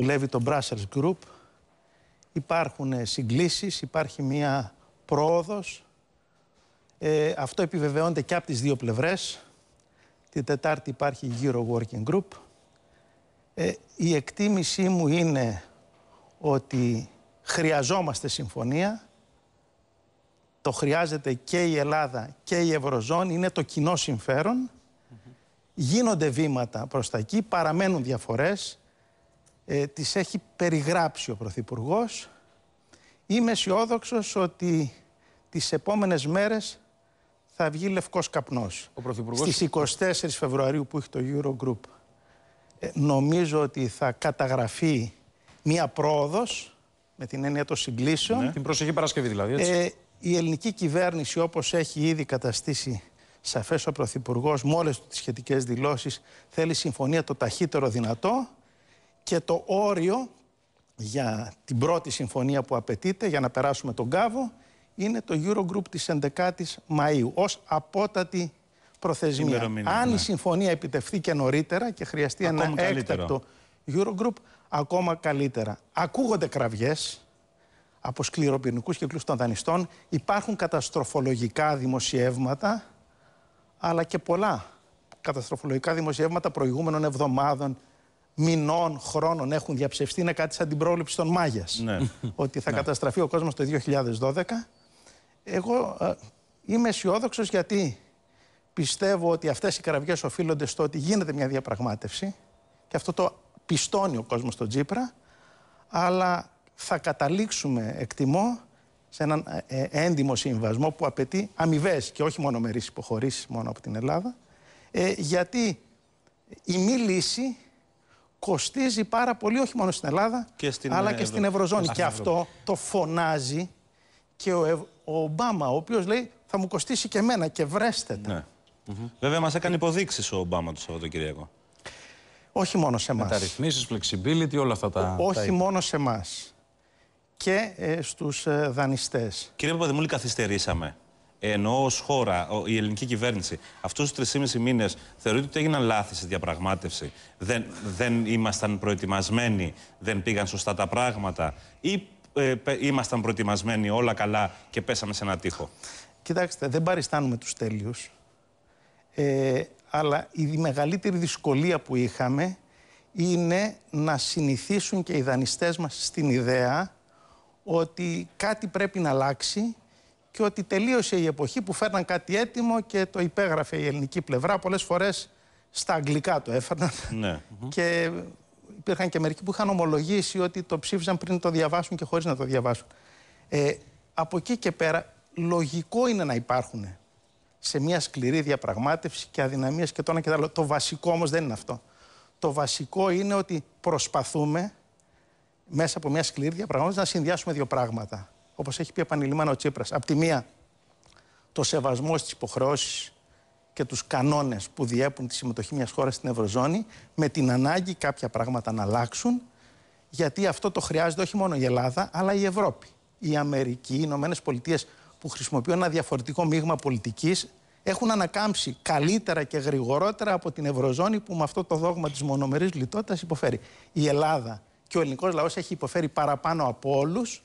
δουλεύει το Brussels Group. Υπάρχουν συγκλήσεις, υπάρχει μία πρόοδος. Ε, αυτό επιβεβαιώνεται και από τις δύο πλευρές. Την Τετάρτη υπάρχει γύρω Working Group. Ε, η εκτίμησή μου είναι ότι χρειαζόμαστε συμφωνία. Το χρειάζεται και η Ελλάδα και η Ευρωζώνη. Είναι το κοινό συμφέρον. Γίνονται βήματα προς τα εκεί, παραμένουν διαφορές. Ε, τις έχει περιγράψει ο Πρωθυπουργός. Είμαι αισιόδοξος ότι τις επόμενες μέρες θα βγει λευκός καπνός. Ο Πρωθυπουργός... Στις 24 Φεβρουαρίου που έχει το Eurogroup ε, νομίζω ότι θα καταγραφεί μία πρόοδος με την έννοια των συγκλήσεων. Ναι. Την προσεχή Παρασκευή δηλαδή, έτσι. Ε, η ελληνική κυβέρνηση όπως έχει ήδη καταστήσει σαφές ο Πρωθυπουργός με όλες τις σχετικές δηλώσεις θέλει συμφωνία το ταχύτερο δυνατό και το όριο για την πρώτη συμφωνία που απαιτείται για να περάσουμε τον κάβο είναι το Eurogroup της 11ης Μαΐου ως απότατη προθεσμία. Αν ναι. η συμφωνία επιτευχθεί και νωρίτερα και χρειαστεί Ακόμα ένα καλύτερο. έκτακτο Eurogroup, ακόμα καλύτερα. Ακούγονται κραυγές από σκληροπυρηνικούς κύκλους των δανειστών. Υπάρχουν καταστροφολογικά δημοσιεύματα, αλλά και πολλά καταστροφολογικά δημοσιεύματα προηγούμενων εβδομάδων, μηνών, χρόνων έχουν διαψευστεί. Είναι κάτι σαν την πρόληψη των Μάγιας. Ναι. Ότι θα καταστραφεί ο κόσμος το 2012. Εγώ ε, είμαι αισιόδοξος γιατί πιστεύω ότι αυτές οι κραυγές οφείλονται στο ότι γίνεται μια διαπραγμάτευση και αυτό το πιστώνει ο κόσμος στον Τζίπρα, αλλά θα καταλήξουμε, εκτιμώ, σε έναν ε, ε, έντιμο συμβασμό που απαιτεί αμοιβές και όχι μόνο μερείς υποχωρήσεις μόνο από την Ελλάδα, ε, γιατί η μη λύση κοστίζει πάρα πολύ όχι μόνο στην Ελλάδα, Και στην αλλά Ευρω- και στην Ευρωζώνη. στην Και αυτό το φωνάζει και ο, Ευ- ο Ομπάμα, ο οποίος λέει θα μου κοστίσει και εμένα και βρέστε τα. Ναι. Βέβαια, μας έκανε υποδείξεις ο Ομπάμα το Σαββατοκύριακο. Όχι μόνο σε εμάς. Μεταρρυθμίσεις, flexibility, όλα αυτά τα... τα Όχι είπε. μόνο σε εμάς. Και ε, στους ε, δανειστές. Κύριε Παπαδημούλη, καθυστερήσαμε. Ενώ ως χώρα, ο- η ελληνική κυβέρνηση, αυτούς τους 3,5 μήνες θεωρείτε ότι έγιναν λάθη στη διαπραγμάτευση. Δεν, δεν ήμασταν προετοιμασμένοι, δεν πήγαν σωστά τα πράγματα. Ή ε, πε- ήμασταν προετοιμασμένοι όλα καλά και πέσαμε σε ένα τείχο. Κοιτάξτε, δεν παριστάνουμε τους τέλειους. Ε, αλλά η μεγαλύτερη δυσκολία που είχαμε είναι να συνηθίσουν και οι δανειστές μας στην ιδέα ότι κάτι πρέπει να αλλάξει και ότι τελείωσε η εποχή που φέρναν κάτι έτοιμο και το υπέγραφε η ελληνική πλευρά. Πολλές φορές στα αγγλικά το έφερναν Ναι. και υπήρχαν και μερικοί που είχαν ομολογήσει ότι το ψήφισαν πριν το διαβάσουν και χωρίς να το διαβάσουν. Ε, από εκεί και πέρα, λογικό είναι να υπάρχουν σε μια σκληρή διαπραγμάτευση και αδυναμίες και το ένα και το άλλο. Το βασικό όμως δεν είναι αυτό. Το βασικό είναι ότι προσπαθούμε μέσα από μια σκληρή διαπραγμάτευση να συνδυάσουμε δύο πράγματα. Όπως έχει πει επανειλημμένα ο Τσίπρας. Απ' τη μία, το σεβασμό στις υποχρεώσεις και τους κανόνες που διέπουν τη συμμετοχή μιας χώρας στην Ευρωζώνη με την ανάγκη κάποια πράγματα να αλλάξουν γιατί αυτό το χρειάζεται όχι μόνο η Ελλάδα αλλά η Ευρώπη. Η Αμερική, οι Ηνωμένες Πολιτείες που χρησιμοποιούν ένα διαφορετικό μείγμα πολιτικής έχουν ανακάμψει καλύτερα και γρηγορότερα από την Ευρωζώνη που με αυτό το δόγμα της μονομερής λιτότητας υποφέρει. Η Ελλάδα και ο ελληνικός λαός έχει υποφέρει παραπάνω από όλους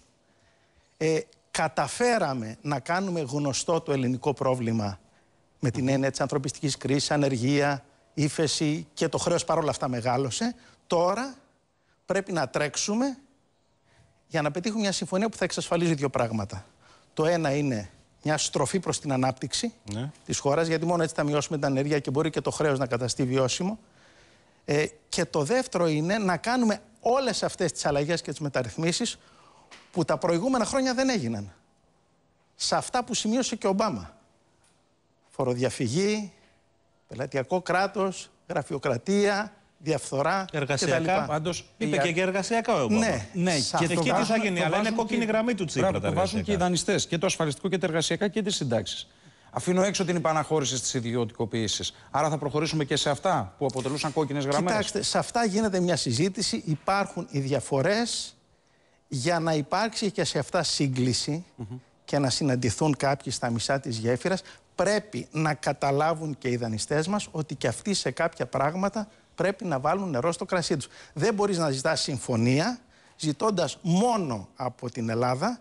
ε, καταφέραμε να κάνουμε γνωστό το ελληνικό πρόβλημα με την έννοια της ανθρωπιστικής κρίσης, ανεργία, ύφεση και το χρέος παρόλα αυτά μεγάλωσε. Τώρα πρέπει να τρέξουμε για να πετύχουμε μια συμφωνία που θα εξασφαλίζει δύο πράγματα. Το ένα είναι μια στροφή προς την ανάπτυξη Ναι. της χώρας, γιατί μόνο έτσι θα μειώσουμε την ανεργία και μπορεί και το χρέος να καταστεί βιώσιμο. Ε, και το δεύτερο είναι να κάνουμε όλες αυτές τις αλλαγές και τις μεταρρυθμίσεις που τα προηγούμενα χρόνια δεν έγιναν. Σε αυτά που σημείωσε και ο Ομπάμα. Φοροδιαφυγή, πελατειακό κράτος, γραφειοκρατία, διαφθορά Εργασιακά, κτλ. Πάντως, Είπε η- και για εργασιακά ο Ομπάμα. Ναι, Ναι, σε και αυτό εκεί τι θα βάζουμε- γίνει, το αλλά είναι βάζουν κόκκινη και- γραμμή του Τσίπρα. Μπράβο, τα το βάζουν και οι εργασιακά. δανειστές. Και το ασφαλιστικό και τα εργασιακά και τις συντάξεις. Αφήνω έξω την υπαναχώρηση στις ιδιωτικοποιήσεις. Άρα θα προχωρήσουμε και σε αυτά που αποτελούσαν κόκκινες γραμμές. Κοιτάξτε, σε αυτά γίνεται μια συζήτηση. Υπάρχουν οι διαφορές για να υπάρξει και σε αυτά σύγκληση και να συναντηθούν κάποιοι στα μισά της γέφυρας πρέπει να καταλάβουν και οι δανειστές μας ότι και αυτοί σε κάποια πράγματα πρέπει να βάλουν νερό στο κρασί τους. Δεν μπορείς να ζητάς συμφωνία ζητώντας μόνο από την Ελλάδα,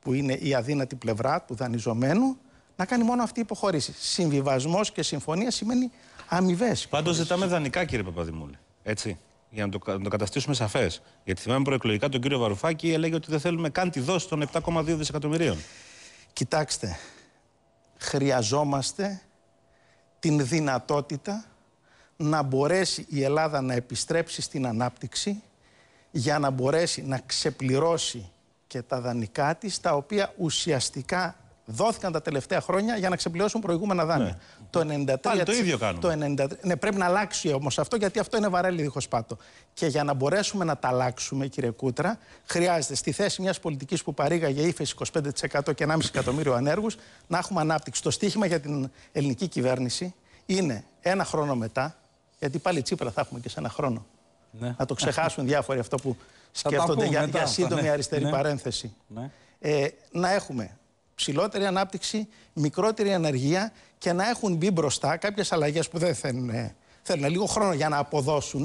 που είναι η αδύνατη πλευρά του δανειζομένου, να κάνει μόνο αυτή η υποχωρήση. Συμβιβασμός και συμφωνία σημαίνει αμοιβές. Πάντως ζητάμε δανεικά, κύριε Παπαδημούλη. Έτσι. Για να το, να το καταστήσουμε σαφές. Γιατί θυμάμαι προεκλογικά τον κύριο Βαρουφάκη έλεγε ότι δεν θέλουμε καν τη δόση των 7,2 δισεκατομμυρίων. Κοιτάξτε, χρειαζόμαστε την δυνατότητα να μπορέσει η Ελλάδα να επιστρέψει στην ανάπτυξη για να μπορέσει να ξεπληρώσει και τα δανεικά της, τα οποία ουσιαστικά δόθηκαν τα τελευταία χρόνια για να ξεπληρώσουν προηγούμενα δάνεια. Ναι. Το 93, Πάλι το ίδιο κάνουμε. Το 93, ναι, πρέπει να αλλάξει όμως αυτό, γιατί αυτό είναι βαρέλι δίχως πάτο. Και για να μπορέσουμε να τα αλλάξουμε, κύριε Κούτρα, χρειάζεται στη θέση μιας πολιτικής που παρήγαγε ύφεση 25% και 1,5 εκατομμύριο ανέργους να έχουμε ανάπτυξη. Το στίχημα για την ελληνική κυβέρνηση είναι ένα χρόνο μετά, γιατί πάλι Τσίπρα θα έχουμε και σε ένα χρόνο. Ναι. Να το ξεχάσουν διάφοροι αυτό που τα σκέφτονται πούμε για, μετά για αυτά, σύντομη ναι. αριστερή Ναι. παρένθεση. Ναι. Ε, να έχουμε ψηλότερη ανάπτυξη, μικρότερη ανεργία και να έχουν μπει μπροστά κάποιες αλλαγές που δεν θέλουν, ε, θέλουν λίγο χρόνο για να αποδώσουν,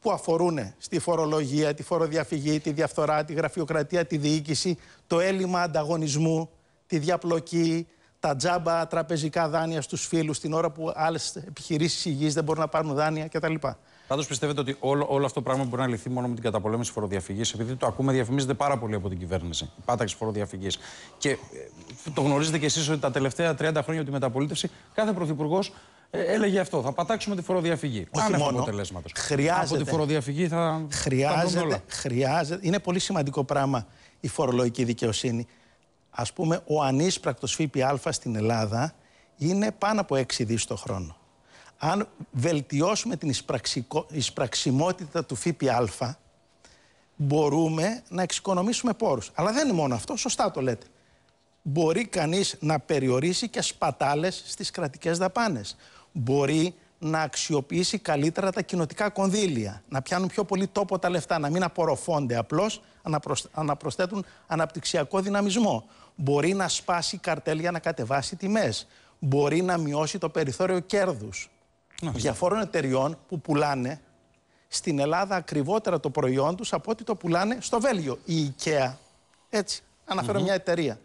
που αφορούν στη φορολογία, τη φοροδιαφυγή, τη διαφθορά, τη γραφειοκρατία, τη διοίκηση, το έλλειμμα ανταγωνισμού, τη διαπλοκή, τα τζάμπα τραπεζικά δάνεια στους φίλους την ώρα που άλλες επιχειρήσεις υγιείς δεν μπορούν να πάρουν δάνεια κτλ. Πάντως πιστεύετε ότι όλο, όλο αυτό το πράγμα μπορεί να λυθεί μόνο με την καταπολέμηση φοροδιαφυγής, επειδή το ακούμε διαφημίζεται πάρα πολύ από την κυβέρνηση. Η πάταξη φοροδιαφυγής. Και ε, το γνωρίζετε κι εσείς ότι τα τελευταία 30 χρόνια από τη μεταπολίτευση κάθε πρωθυπουργός έλεγε αυτό. Θα πατάξουμε τη φοροδιαφυγή. Όχι Άνευ μόνο. αποτελέσματος. Χρειάζεται. Από τη φοροδιαφυγή θα. θα βρούμε Χρειάζεται, όλα. χρειάζεται, είναι πολύ σημαντικό πράγμα η φορολογική δικαιοσύνη. Ας πούμε, ο ανίσπρακτος ΦΠΑ στην Ελλάδα είναι πάνω από 6 δις το χρόνο. Αν βελτιώσουμε την εισπραξικο- εισπραξιμότητα του ΦΠΑ, μπορούμε να εξοικονομήσουμε πόρους. Αλλά δεν είναι μόνο αυτό, σωστά το λέτε. Μπορεί κανείς να περιορίσει και σπατάλες στις κρατικές δαπάνες. Μπορεί να αξιοποιήσει καλύτερα τα κοινοτικά κονδύλια, να πιάνουν πιο πολύ τόπο τα λεφτά, να μην απορροφώνται απλώς, να, προσ- να προσθέτουν αναπτυξιακό δυναμισμό. Μπορεί να σπάσει καρτέλ για να κατεβάσει τιμές. Μπορεί να μειώσει το περιθώριο κέρδους διαφόρων εταιριών που πουλάνε στην Ελλάδα ακριβότερα το προϊόν τους από ό,τι το πουλάνε στο Βέλγιο. Η IKEA, έτσι, αναφέρω μια εταιρεία,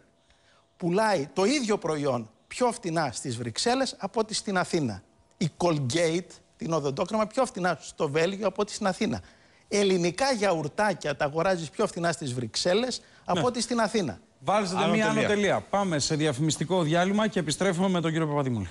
πουλάει το ίδιο προϊόν πιο φτηνά στις Βρυξέλλες από ό,τι στην Αθήνα. Η Colgate, την οδοντόκρεμα, πιο φτηνά στο Βέλγιο από ό,τι στην Αθήνα. Ελληνικά γιαουρτάκια τα αγοράζεις πιο φτηνά στις Βρυξέλλες από ό,τι στην Αθήνα. Βάλτε Άνω μία τελεία. άνω τελεία. Πάμε σε διαφημιστικό διάλειμμα και επιστρέφουμε με τον κύριο Παπαδημούλη.